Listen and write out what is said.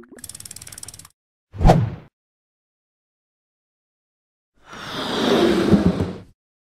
you